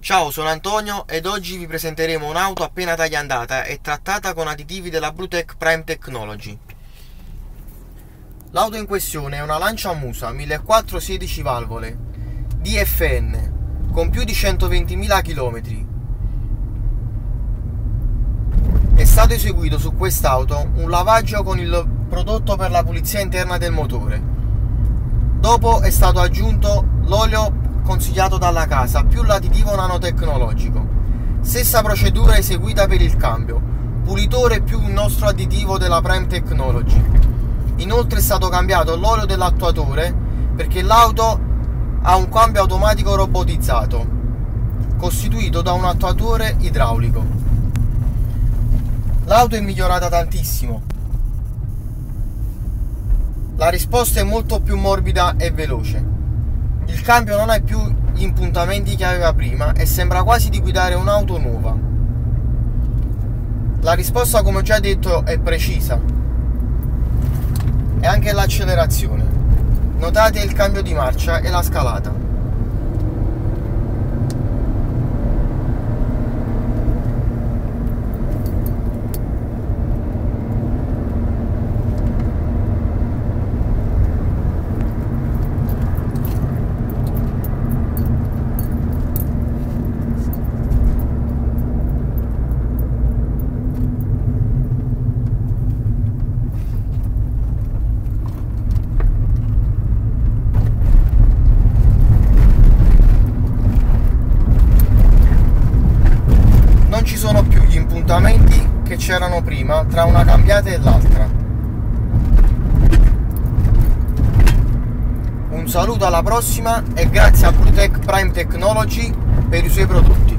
Ciao, sono Antonio ed oggi vi presenteremo un'auto appena tagliandata e trattata con additivi della Bluetech Prime Technology. L'auto in questione è una Lancia Musa 1416 valvole DFN con più di 120.000 km. È stato eseguito su quest'auto un lavaggio con il prodotto per la pulizia interna del motore. Dopo è stato aggiunto l'olio consigliato dalla casa più l'additivo nanotecnologico. Stessa procedura eseguita per il cambio, pulitore più il nostro additivo della Prime Technology. Inoltre è stato cambiato l'olio dell'attuatore perché l'auto ha un cambio automatico robotizzato, costituito da un attuatore idraulico. L'auto è migliorata tantissimo. La risposta è molto più morbida e veloce. Il cambio non ha più gli impuntamenti che aveva prima e sembra quasi di guidare un'auto nuova. La risposta, come ho già detto, è precisa. E anche l'accelerazione. Notate il cambio di marcia e la scalata. Appuntamenti che c'erano prima tra una cambiata e l'altra. Un saluto alla prossima e grazie a Bluetech Prime Technology per i suoi prodotti.